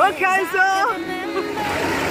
Go Kaiser!